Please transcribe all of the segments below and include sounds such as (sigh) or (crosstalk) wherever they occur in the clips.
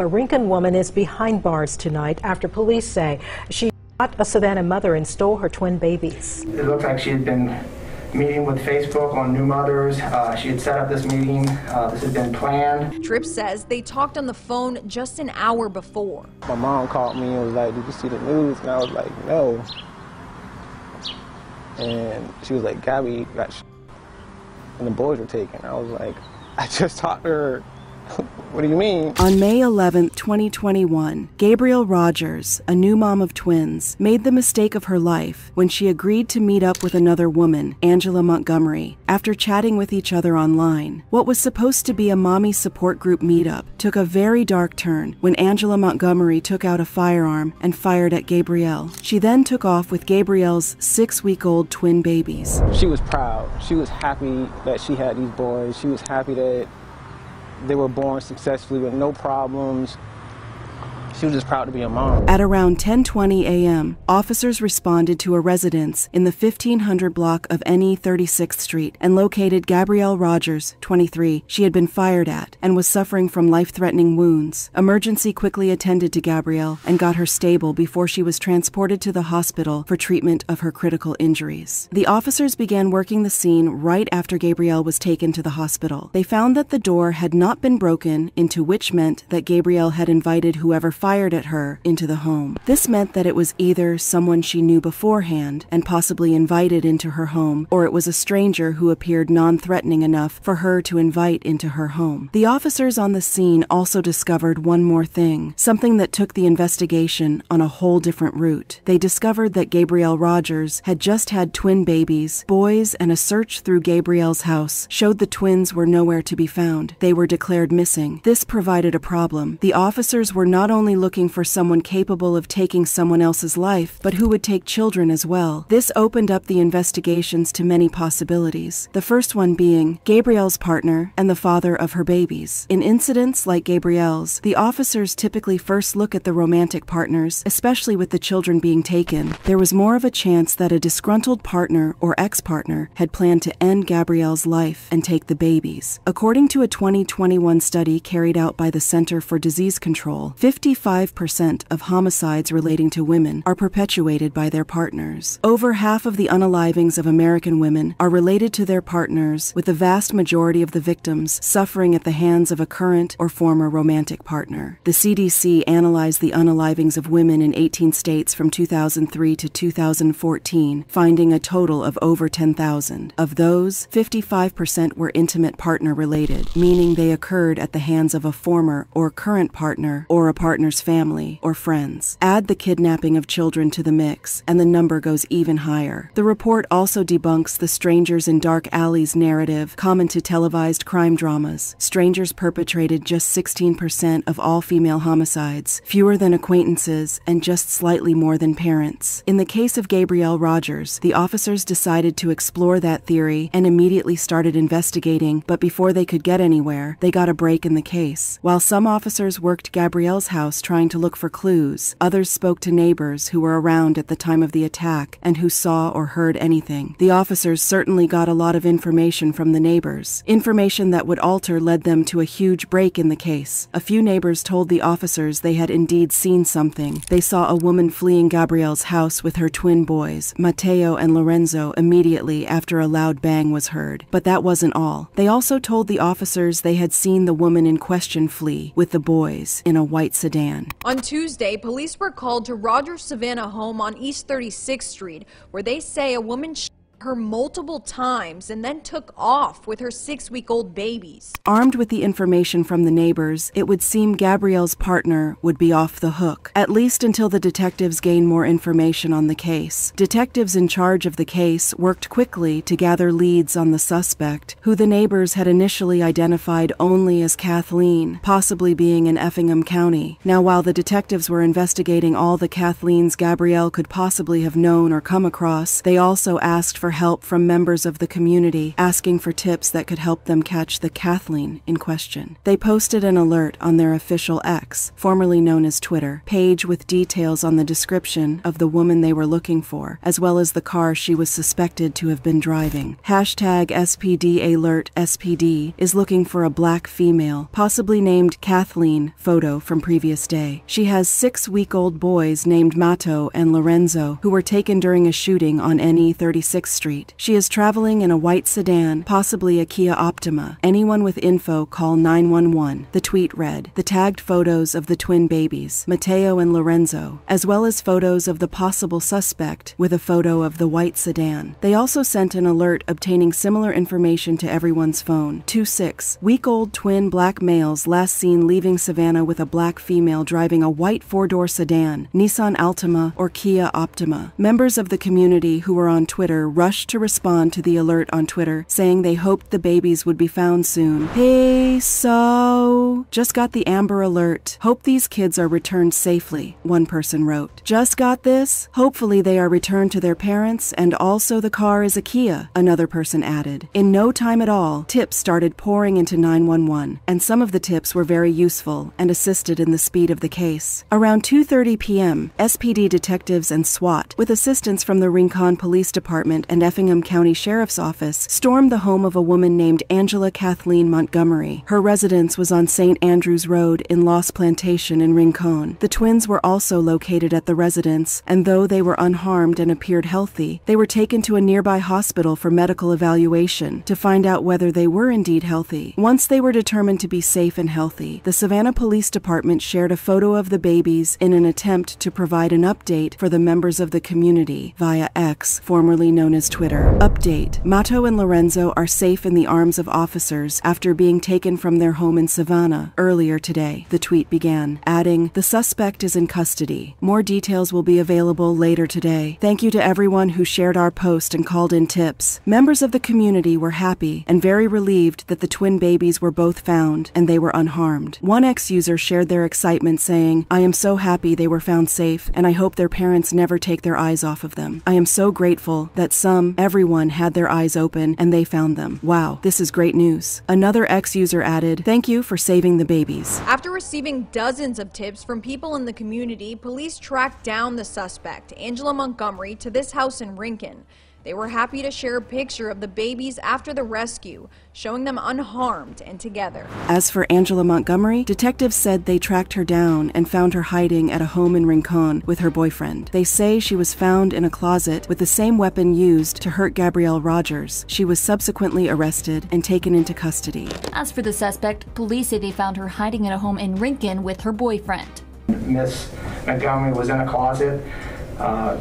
A Rincon woman is behind bars tonight after police say she shot a Savannah mother and stole her twin babies. It looked like she had been meeting with Facebook on new mothers. Uh, she had set up this meeting. Uh, this had been planned. Tripp says they talked on the phone just an hour before. My mom called me and was like, did you see the news? And I was like, no. And she was like, Gabby got sh-. and the boys were taken. I was like, I just talked to her (laughs) what do you mean? On May 11, 2021, Gabrielle Rodgers, a new mom of twins, made the mistake of her life when she agreed to meet up with another woman, Angela Montgomery, after chatting with each other online. What was supposed to be a mommy support group meetup took a very dark turn when Angela Montgomery took out a firearm and fired at Gabrielle. She then took off with Gabrielle's six week old twin babies. She was proud. She was happy that she had these boys. She was happy that they were born successfully with no problems. She was just proud to be a mom. At around 10:20 a.m., officers responded to a residence in the 1500 block of NE 36th Street and located Gabrielle Rodgers, 23. She had been fired at and was suffering from life-threatening wounds. Emergency quickly attended to Gabrielle and got her stable before she was transported to the hospital for treatment of her critical injuries. The officers began working the scene right after Gabrielle was taken to the hospital. They found that the door had not been broken into which meant that Gabrielle had invited whoever fired at her into the home. This meant that it was either someone she knew beforehand and possibly invited into her home, or it was a stranger who appeared non threatening enough for her to invite into her home. The officers on the scene also discovered one more thing, something that took the investigation on a whole different route. They discovered that Gabrielle Rodgers had just had twin babies, boys, and a search through Gabrielle's house showed the twins were nowhere to be found. They were declared missing. This provided a problem. The officers were not only looking for someone capable of taking someone else's life, but who would take children as well. This opened up the investigations to many possibilities. The first one being Gabrielle's partner and the father of her babies. In incidents like Gabrielle's, the officers typically first look at the romantic partners, especially with the children being taken. There was more of a chance that a disgruntled partner or ex partner had planned to end Gabrielle's life and take the babies. According to a 2021 study carried out by the Center for Disease Control, 55 5% of homicides relating to women are perpetuated by their partners. Over half of the unalivings of American women are related to their partners, with the vast majority of the victims suffering at the hands of a current or former romantic partner. The CDC analyzed the unalivings of women in 18 states from 2003 to 2014, finding a total of over 10,000. Of those, 55% were intimate partner related, meaning they occurred at the hands of a former or current partner or a family or friends. Add the kidnapping of children to the mix, and the number goes even higher. The report also debunks the strangers in dark alleys narrative common to televised crime dramas. Strangers perpetrated just 16% of all female homicides, fewer than acquaintances, and just slightly more than parents. In the case of Gabrielle Rodgers, the officers decided to explore that theory and immediately started investigating, but before they could get anywhere, they got a break in the case. While some officers worked Gabrielle's house trying to look for clues, others spoke to neighbors who were around at the time of the attack and who saw or heard anything. The officers certainly got a lot of information from the neighbors, information that would alter led them to a huge break in the case. A few neighbors told the officers they had indeed seen something. They saw a woman fleeing Gabrielle's house with her twin boys, Mateo and Lorenzo, immediately after a loud bang was heard. But that wasn't all. They also told the officers they had seen the woman in question flee with the boys in a white sedan. On Tuesday, police were called to Rodgers Savannah home on East 36th Street, where they say a woman her multiple times and then took off with her six week old babies. Armed with the information from the neighbors, it would seem Gabrielle's partner would be off the hook, at least until the detectives gain more information on the case. Detectives in charge of the case worked quickly to gather leads on the suspect, who the neighbors had initially identified only as Kathleen, possibly being in Effingham County. Now, while the detectives were investigating all the Kathleens Gabrielle could possibly have known or come across, they also asked for for help from members of the community asking for tips that could help them catch the Kathleen in question. They posted an alert on their official X, formerly known as Twitter, page with details on the description of the woman they were looking for, as well as the car she was suspected to have been driving. Hashtag SPD Alert SPD is looking for a black female, possibly named Kathleen, photo from previous day. She has six week old boys named Mateo and Lorenzo, who were taken during a shooting on NE 36th Street. She is traveling in a white sedan, possibly a Kia Optima. Anyone with info call 911. The tweet read The tagged photos of the twin babies, Mateo and Lorenzo, as well as photos of the possible suspect with a photo of the white sedan. They also sent an alert obtaining similar information to everyone's phone. 26. Week old twin black males last seen leaving Savannah with a black female driving a white four door sedan, Nissan Altima or Kia Optima. Members of the community who were on Twitter rushed to respond to the alert on Twitter, saying they hoped the babies would be found soon. Hey, so. Just got the Amber Alert. Hope these kids are returned safely, one person wrote. Just got this? Hopefully they are returned to their parents, and also the car is a Kia, another person added. In no time at all, tips started pouring into 911, and some of the tips were very useful and assisted in the speed of the case. Around 2:30 p.m., SPD detectives and SWAT, with assistance from the Rincon Police Department and Effingham County Sheriff's Office, stormed the home of a woman named Angela Kathleen Montgomery. Her residence was on St. Andrews Road in Lost Plantation in Rincon. The twins were also located at the residence, and though they were unharmed and appeared healthy, they were taken to a nearby hospital for medical evaluation to find out whether they were indeed healthy. Once they were determined to be safe and healthy, the Savannah Police Department shared a photo of the babies in an attempt to provide an update for the members of the community via X, formerly known as Twitter. Update Mateo and Lorenzo are safe in the arms of officers after being taken from their home in Savannah earlier today. The tweet began, adding, The suspect is in custody. More details will be available later today. Thank you to everyone who shared our post and called in tips. Members of the community were happy and very relieved that the twin babies were both found and they were unharmed. One ex user shared their excitement, saying, I am so happy they were found safe, and I hope their parents never take their eyes off of them. I am so grateful that some, everyone, had their eyes open and they found them. Wow, this is great news. Another ex user added, Thank you for saving the babies. After receiving dozens of tips from people in the community, police tracked down the suspect, Angela Montgomery, to this house in Rincon. They were happy to share a picture of the babies after the rescue, showing them unharmed and together. As for Angela Montgomery, detectives said they tracked her down and found her hiding at a home in Rincon with her boyfriend. They say she was found in a closet with the same weapon used to hurt Gabrielle Rodgers. She was subsequently arrested and taken into custody. As for the suspect, police say they found her hiding in a home in Rincon with her boyfriend. Miss Montgomery was in a closet. Uh,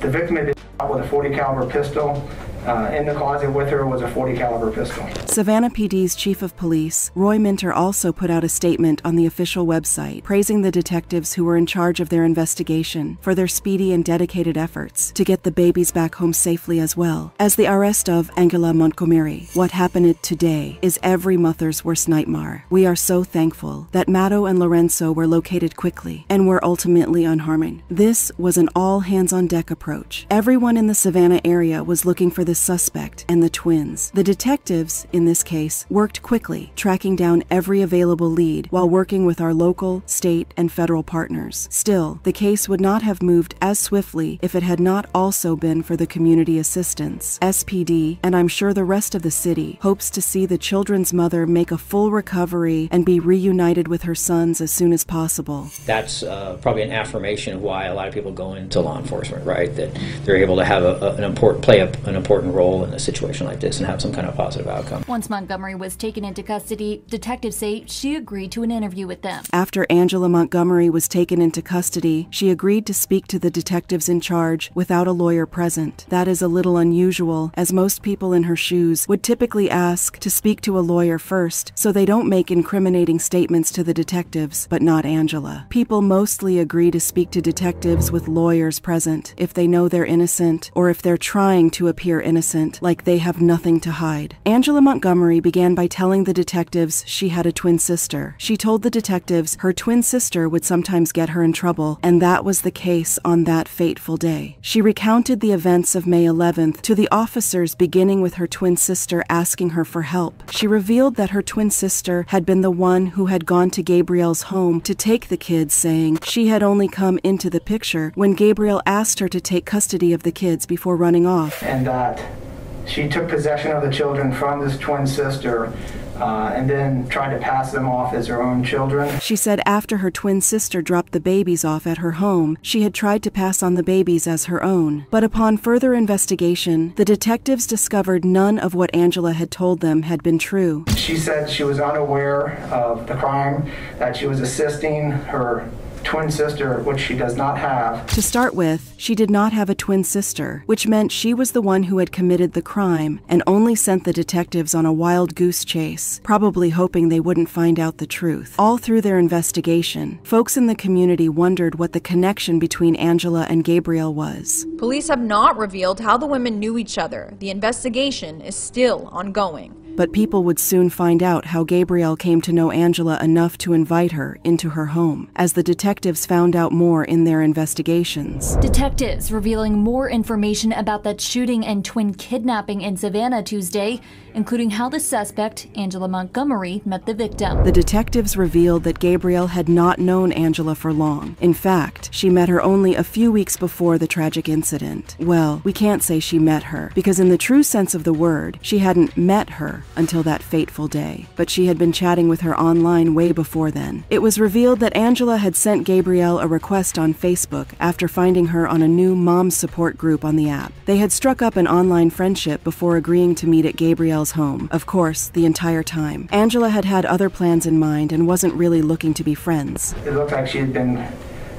the victim had been shot with a 40 caliber pistol. Uh, in the closet with her was a 40 caliber pistol. Savannah PD's chief of police, Roy Minter, also put out a statement on the official website praising the detectives who were in charge of their investigation for their speedy and dedicated efforts to get the babies back home safely as well. As the arrest of Angela Montgomery, what happened today is every mother's worst nightmare. We are so thankful that Mateo and Lorenzo were located quickly and were ultimately unharmed. This was an all hands on deck approach. Everyone in the Savannah area was looking for the suspect and the twins. The detectives, in this case, worked quickly, tracking down every available lead while working with our local, state, and federal partners. Still, the case would not have moved as swiftly if it had not also been for the community assistance. SPD, and I'm sure the rest of the city, hopes to see the children's mother make a full recovery and be reunited with her sons as soon as possible. That's uh, probably an affirmation of why a lot of people go into law enforcement, right? That they're able to have a, a, an important play a, an important role in a situation like this and have some kind of positive outcome. Once Montgomery was taken into custody, detectives say she agreed to an interview with them. After Angela Montgomery was taken into custody, she agreed to speak to the detectives in charge without a lawyer present. That is a little unusual, as most people in her shoes would typically ask to speak to a lawyer first so they don't make incriminating statements to the detectives, but not Angela. People mostly agree to speak to detectives with lawyers present if they know they're innocent or if they're trying to appear innocent, like they have nothing to hide. Angela Montgomery began by telling the detectives she had a twin sister. She told the detectives her twin sister would sometimes get her in trouble, and that was the case on that fateful day. She recounted the events of May 11th to the officers, beginning with her twin sister asking her for help. She revealed that her twin sister had been the one who had gone to Gabriel's home to take the kids, saying she had only come into the picture when Gabriel asked her to take custody of the kids before running off. and uh, that she took possession of the children from this twin sister uh, and then tried to pass them off as her own children. She said after her twin sister dropped the babies off at her home, she had tried to pass on the babies as her own. But upon further investigation, the detectives discovered none of what Angela had told them had been true. She said she was unaware of the crime, that she was assisting her twin sister, which she does not have, To start with, she did not have a twin sister, which meant she was the one who had committed the crime and only sent the detectives on a wild goose chase, probably hoping they wouldn't find out the truth. All through their investigation, folks in the community wondered what the connection between Angela and Gabriel was. Police have not revealed how the women knew each other. The investigation is still ongoing. But people would soon find out how Gabriel came to know Angela enough to invite her into her home, as the detectives found out more in their investigations. Detectives revealing more information about that shooting and twin kidnapping in Savannah Tuesday, including how the suspect, Angela Montgomery, met the victim. The detectives revealed that Gabriel had not known Angela for long. In fact, she met her only a few weeks before the tragic incident. Well, we can't say she met her, because in the true sense of the word, she hadn't met her until that fateful day. But she had been chatting with her online way before then. It was revealed that Angela had sent Gabrielle a request on Facebook after finding her on a new mom support group on the app. They had struck up an online friendship before agreeing to meet at Gabrielle's home, of course, the entire time. Angela had had other plans in mind and wasn't really looking to be friends. It looked like she had been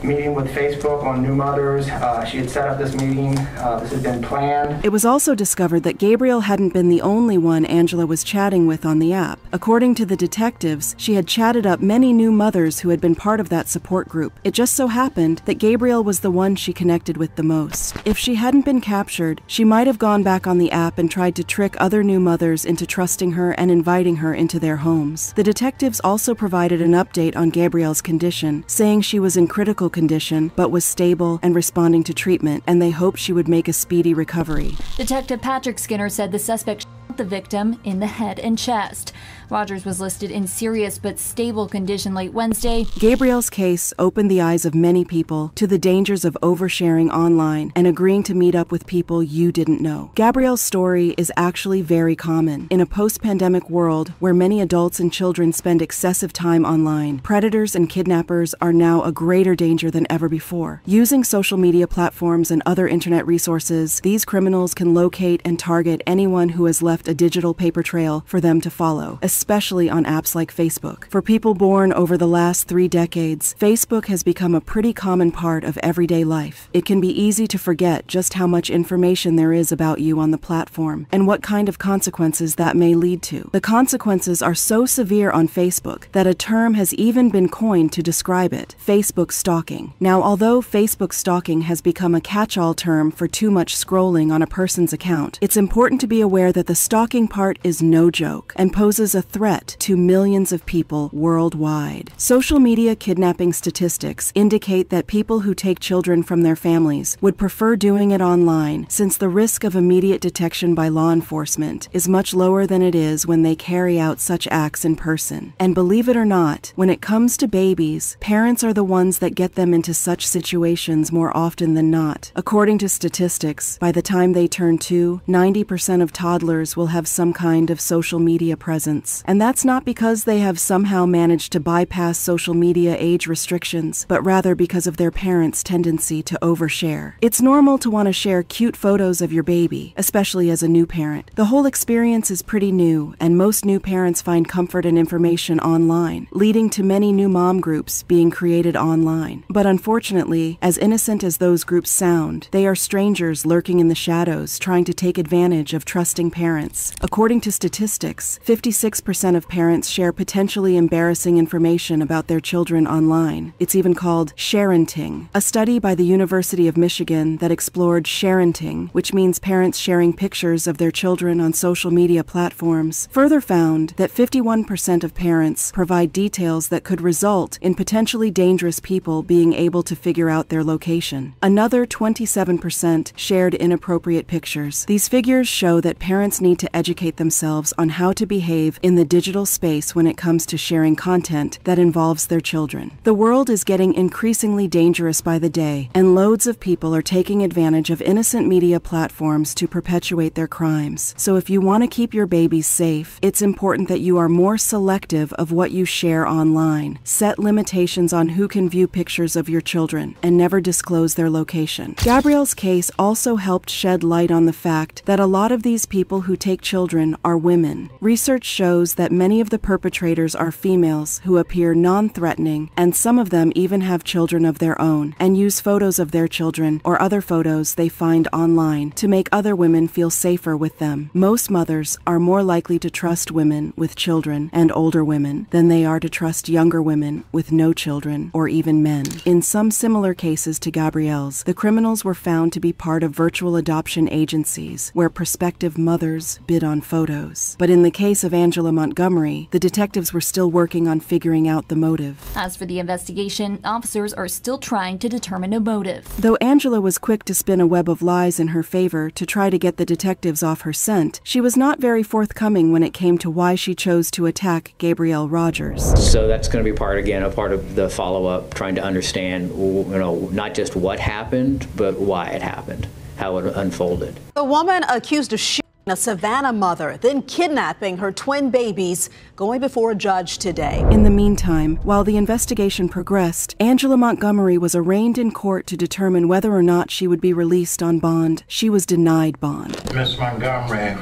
meeting with Facebook on New Mothers. Uh, she had set up this meeting. Uh, this had been planned. It was also discovered that Gabriel hadn't been the only one Angela was chatting with on the app. According to the detectives, she had chatted up many new mothers who had been part of that support group. It just so happened that Gabriel was the one she connected with the most. If she hadn't been captured, she might have gone back on the app and tried to trick other new mothers into trusting her and inviting her into their homes. The detectives also provided an update on Gabriel's condition, saying she was in critical condition but was stable and responding to treatment, and they hoped she would make a speedy recovery. Detective Patrick Skinner said the suspect the victim in the head and chest. Rodgers was listed in serious but stable condition late Wednesday. Gabriel's case opened the eyes of many people to the dangers of oversharing online and agreeing to meet up with people you didn't know. Gabriel's story is actually very common. In a post pandemic world where many adults and children spend excessive time online, predators and kidnappers are now a greater danger than ever before. Using social media platforms and other internet resources, these criminals can locate and target anyone who has left a digital paper trail for them to follow, especially on apps like Facebook. For people born over the last three decades, Facebook has become a pretty common part of everyday life. It can be easy to forget just how much information there is about you on the platform and what kind of consequences that may lead to. The consequences are so severe on Facebook that a term has even been coined to describe it Facebook stalking. Now, although Facebook stalking has become a catch all term for too much scrolling on a person's account, it's important to be aware that the stalking part is no joke and poses a threat to millions of people worldwide. Social media kidnapping statistics indicate that people who take children from their families would prefer doing it online since the risk of immediate detection by law enforcement is much lower than it is when they carry out such acts in person. And believe it or not, when it comes to babies, parents are the ones that get them into such situations more often than not. According to statistics, by the time they turn two, 90% of toddlers will have some kind of social media presence. And that's not because they have somehow managed to bypass social media age restrictions, but rather because of their parents' tendency to overshare. It's normal to want to share cute photos of your baby, especially as a new parent. The whole experience is pretty new, and most new parents find comfort and information online, leading to many new mom groups being created online. But unfortunately, as innocent as those groups sound, they are strangers lurking in the shadows trying to take advantage of trusting parents According to statistics, 56% of parents share potentially embarrassing information about their children online. It's even called sharenting. A study by the University of Michigan that explored sharenting, which means parents sharing pictures of their children on social media platforms, further found that 51% of parents provide details that could result in potentially dangerous people being able to figure out their location. Another 27% shared inappropriate pictures. These figures show that parents need to educate themselves on how to behave in the digital space when it comes to sharing content that involves their children. The world is getting increasingly dangerous by the day, and loads of people are taking advantage of innocent media platforms to perpetuate their crimes. So if you want to keep your babies safe, it's important that you are more selective of what you share online. Set limitations on who can view pictures of your children and never disclose their location. Gabrielle's case also helped shed light on the fact that a lot of these people who take children are women. Research shows that many of the perpetrators are females who appear non threatening, and some of them even have children of their own and use photos of their children or other photos they find online to make other women feel safer with them. Most mothers are more likely to trust women with children and older women than they are to trust younger women with no children or even men. In some similar cases to Gabrielle's, the criminals were found to be part of virtual adoption agencies where prospective mothers bid on photos. But in the case of Angela Montgomery, the detectives were still working on figuring out the motive. As for the investigation, officers are still trying to determine a motive. Though Angela was quick to spin a web of lies in her favor to try to get the detectives off her scent, she was not very forthcoming when it came to why she chose to attack Gabrielle Rodgers. So that's going to be part again, a part of the follow up, trying to understand, you know, not just what happened, but why it happened, how it unfolded. The woman accused of shooting a Savannah mother, then kidnapping her twin babies, going before a judge today. In the meantime, while the investigation progressed, Angela Montgomery was arraigned in court to determine whether or not she would be released on bond. She was denied bond. Miss Montgomery,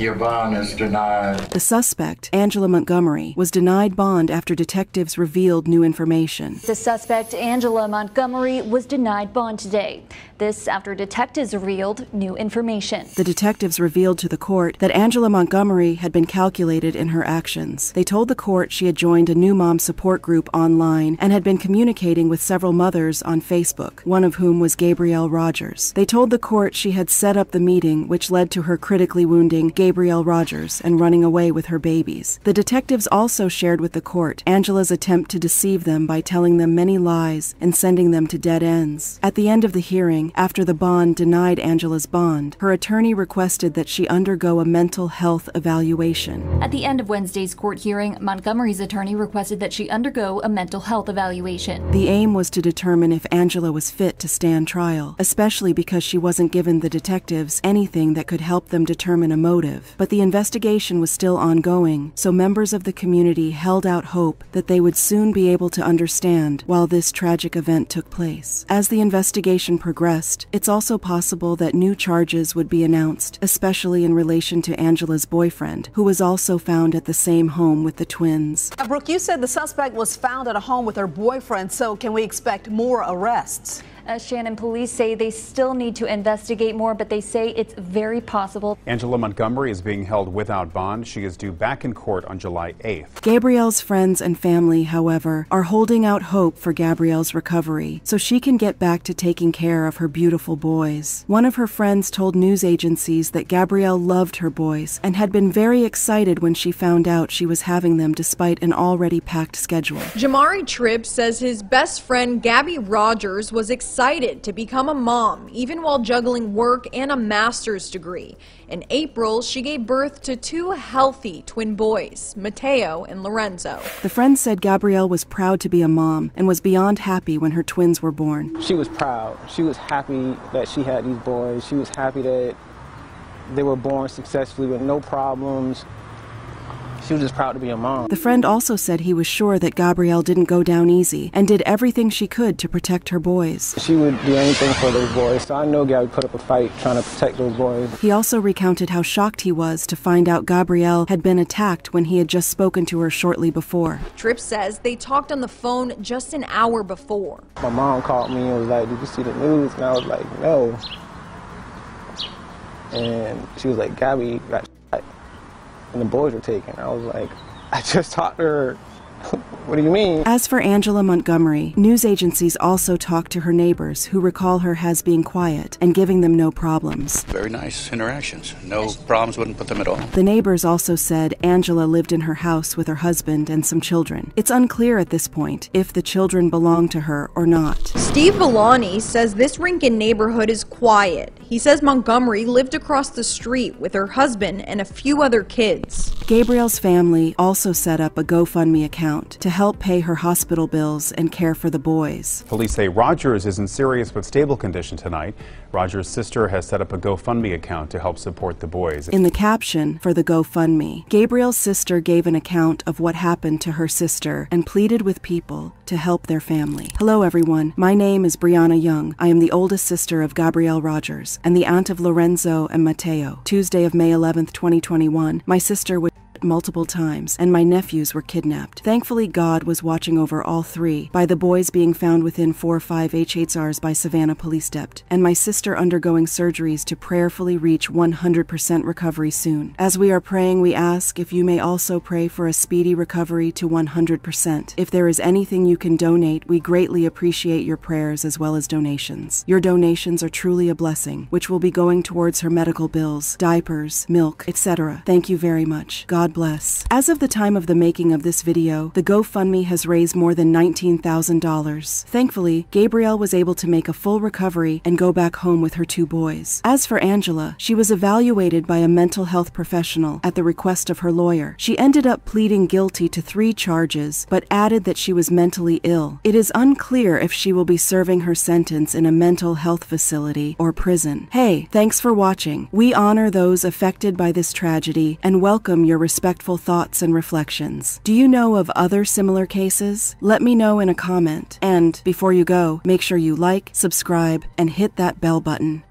your bond is denied. The suspect, Angela Montgomery, was denied bond after detectives revealed new information. The suspect, Angela Montgomery, was denied bond today. This after detectives revealed new information. The detectives revealed to the court that Angela Montgomery had been calculated in her actions. They told the court she had joined a new mom support group online and had been communicating with several mothers on Facebook, one of whom was Gabrielle Rodgers. They told the court she had set up the meeting, which led to her critically wounding Gabrielle Rodgers and running away with her babies. The detectives also shared with the court Angela's attempt to deceive them by telling them many lies and sending them to dead ends. At the end of the hearing, after the bond denied Angela's bond, her attorney requested that she undergo a mental health evaluation. At the end of Wednesday's court hearing, Montgomery's attorney requested that she undergo a mental health evaluation. The aim was to determine if Angela was fit to stand trial, especially because she wasn't given the detectives anything that could help them determine a motive. But the investigation was still ongoing, so members of the community held out hope that they would soon be able to understand while this tragic event took place. As the investigation progressed, it's also possible that new charges would be announced, especially in relation to Angela's boyfriend, who was also found at the same home with the twins. Now, Brooke, you said the suspect was found at a home with her boyfriend, so can we expect more arrests? Uh, Shannon, police say they still need to investigate more, but they say it's very possible. Angela Montgomery is being held without bond. She is due back in court on July 8th. Gabrielle's friends and family, however, are holding out hope for Gabrielle's recovery so she can get back to taking care of her beautiful boys. One of her friends told news agencies that Gabrielle loved her boys and had been very excited when she found out she was having them despite an already packed schedule. Jamari Tripp says his best friend Gabby Rodgers was excited to become a mom, even while juggling work and a master's degree. In April, she gave birth to two healthy twin boys, Mateo and Lorenzo. The friend said Gabrielle was proud to be a mom and was beyond happy when her twins were born. She was proud. She was happy that she had these boys. She was happy that they were born successfully with no problems. She was just proud to be a mom. The friend also said he was sure that Gabrielle didn't go down easy and did everything she could to protect her boys. She would do anything for those boys, so I know Gabby put up a fight trying to protect those boys. He also recounted how shocked he was to find out Gabrielle had been attacked when he had just spoken to her shortly before. Tripp says they talked on the phone just an hour before. My mom called me and was like, Did you see the news? And I was like, No. And she was like, Gabby got shot. And the boys were taken. I was like, (laughs) I just talked to her (laughs) what do you mean? As for Angela Montgomery, news agencies also talk to her neighbors who recall her as being quiet and giving them no problems. Very nice interactions. No problems, wouldn't put them at all. The neighbors also said Angela lived in her house with her husband and some children. It's unclear at this point if the children belong to her or not. Steve Villani says this Rincon neighborhood is quiet. He says Montgomery lived across the street with her husband and a few other kids. Gabriel's family also set up a GoFundMe account to help pay her hospital bills and care for the boys. Police say Rodgers is in serious but stable condition tonight. Rodgers' sister has set up a GoFundMe account to help support the boys. In the caption for the GoFundMe, Gabriel's sister gave an account of what happened to her sister and pleaded with people to help their family. Hello, everyone. My name is Brianna Young. I am the oldest sister of Gabrielle Rodgers and the aunt of Lorenzo and Mateo. Tuesday of May 11th, 2021, my sister was multiple times, and my nephews were kidnapped. Thankfully, God was watching over all three, by the boys being found within 4 or 5 H8Rs by Savannah Police Dept, and my sister undergoing surgeries to prayerfully reach 100% recovery soon. As we are praying, we ask if you may also pray for a speedy recovery to 100%. If there is anything you can donate, we greatly appreciate your prayers as well as donations. Your donations are truly a blessing, which will be going towards her medical bills, diapers, milk, etc. Thank you very much. God bless. As of the time of the making of this video, the GoFundMe has raised more than $19,000. Thankfully, Gabrielle was able to make a full recovery and go back home with her two boys. As for Angela, she was evaluated by a mental health professional at the request of her lawyer. She ended up pleading guilty to three charges, but added that she was mentally ill. It is unclear if she will be serving her sentence in a mental health facility or prison. Hey, thanks for watching. We honor those affected by this tragedy and welcome your respectful thoughts and reflections. Do you know of other similar cases? Let me know in a comment. And before you go, make sure you like, subscribe, and hit that bell button.